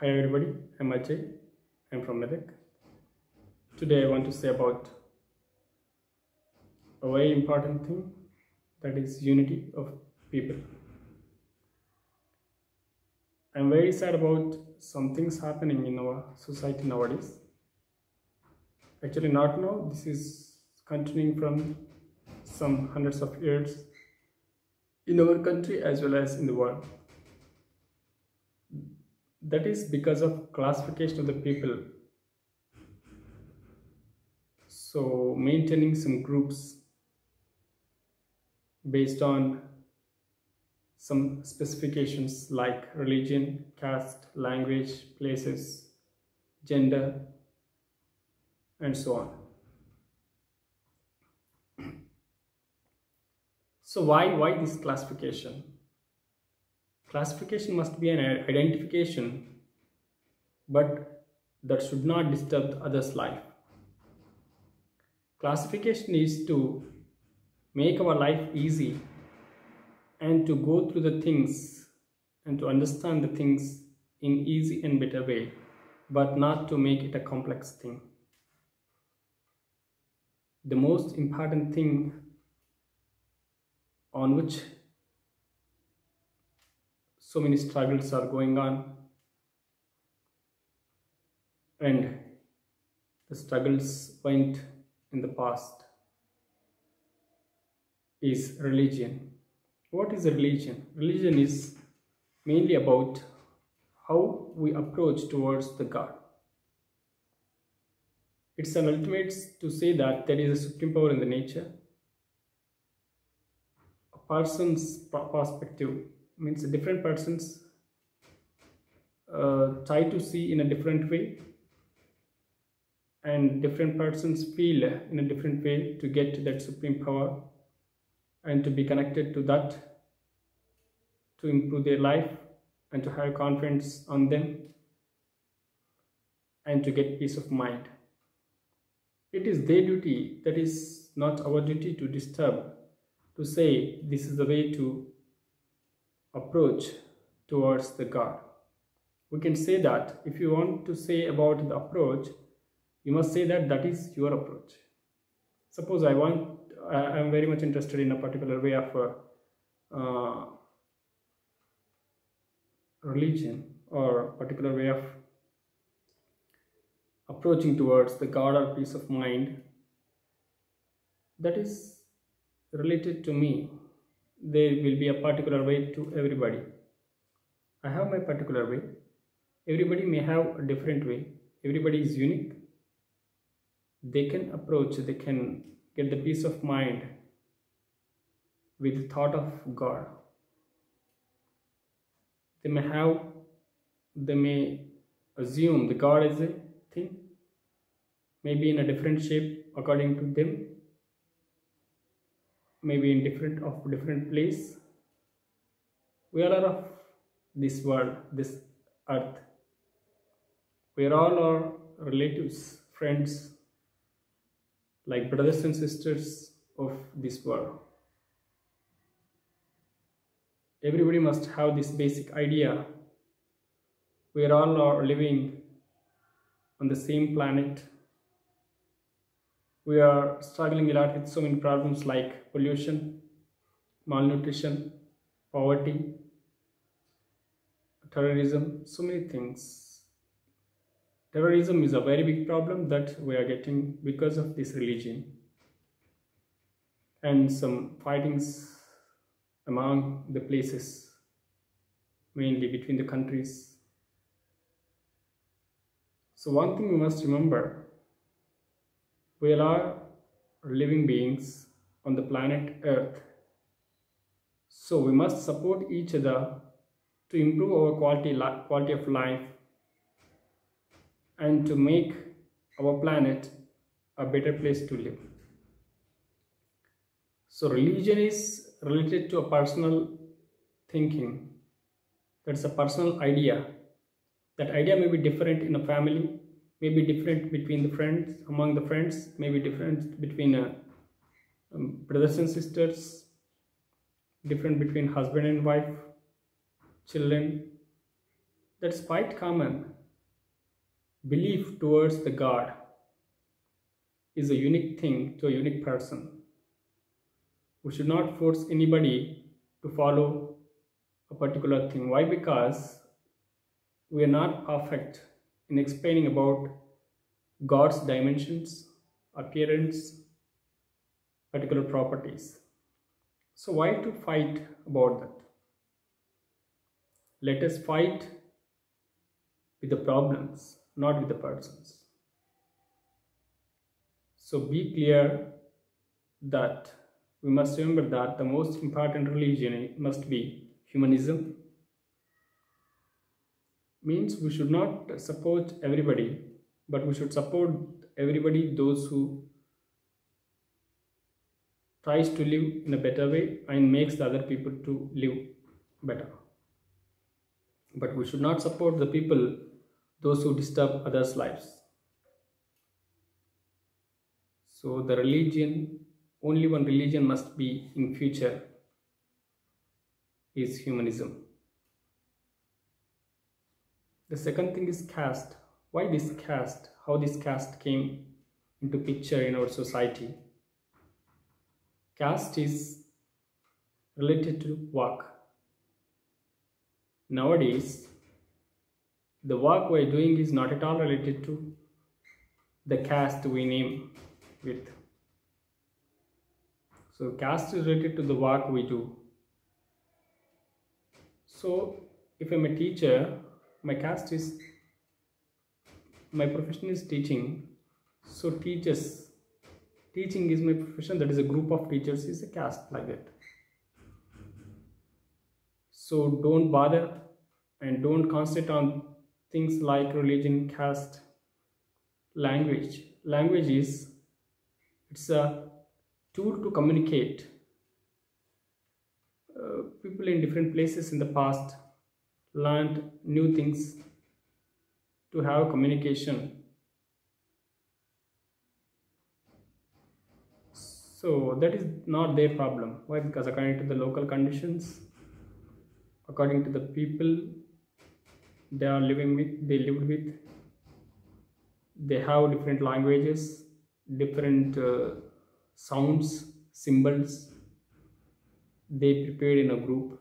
Hi everybody, I'm Ajay. I'm from Medak. Today I want to say about a very important thing that is unity of people. I'm very sad about some things happening in our society nowadays. Actually, not now, this is continuing from some hundreds of years in our country as well as in the world that is because of classification of the people. So maintaining some groups based on some specifications like religion caste language places gender and so on. So why why this classification Classification must be an identification, but that should not disturb the other's life. Classification is to make our life easy and to go through the things and to understand the things in easy and better way, but not to make it a complex thing. The most important thing on which so many struggles are going on. And the struggles went in the past is religion. What is religion? Religion is mainly about how we approach towards the god. It's an ultimate to say that there is a supreme power in the nature. A person's perspective means different persons uh, try to see in a different way and different persons feel in a different way to get to that supreme power and to be connected to that to improve their life and to have confidence on them and to get peace of mind. It is their duty that is not our duty to disturb to say this is the way to approach towards the God. We can say that if you want to say about the approach, you must say that that is your approach. Suppose I want, I am very much interested in a particular way of uh, uh, religion or particular way of approaching towards the God or peace of mind that is related to me there will be a particular way to everybody. I have my particular way. Everybody may have a different way. Everybody is unique. They can approach, they can get the peace of mind with the thought of God. They may have, they may assume the God is a thing, maybe in a different shape according to them maybe in different of different place. We are of this world this earth. We are all our relatives friends like brothers and sisters of this world. Everybody must have this basic idea. We are all living on the same planet we are struggling a lot with so many problems like pollution, malnutrition, poverty, terrorism, so many things. Terrorism is a very big problem that we are getting because of this religion and some fightings among the places, mainly between the countries. So one thing we must remember we are living beings on the planet Earth. So we must support each other to improve our quality, quality of life and to make our planet a better place to live. So religion is related to a personal thinking. That's a personal idea. That idea may be different in a family, may be different between the friends among the friends may be different between uh, um, brothers and sisters different between husband and wife children That's quite common. Belief towards the God is a unique thing to a unique person. We should not force anybody to follow a particular thing. Why? Because we are not perfect in explaining about God's dimensions, appearance, particular properties. So, why to fight about that? Let us fight with the problems, not with the persons. So, be clear that we must remember that the most important religion must be humanism. Means we should not support everybody, but we should support everybody, those who tries to live in a better way and makes the other people to live better. But we should not support the people those who disturb others lives. So the religion only one religion must be in future is humanism the second thing is caste why this caste how this caste came into picture in our society Caste is related to work. Nowadays, the work we're doing is not at all related to the caste we name with. So caste is related to the work we do. So if I'm a teacher, my caste is, my profession is teaching. So teachers teaching is my profession. That is a group of teachers is a caste like that. So don't bother and don't concentrate on things like religion caste language. Language is it's a tool to communicate uh, people in different places in the past learned new things to have communication So that is not their problem. Why? Because according to the local conditions, according to the people they are living with, they lived with, they have different languages, different uh, sounds, symbols. They prepared in a group.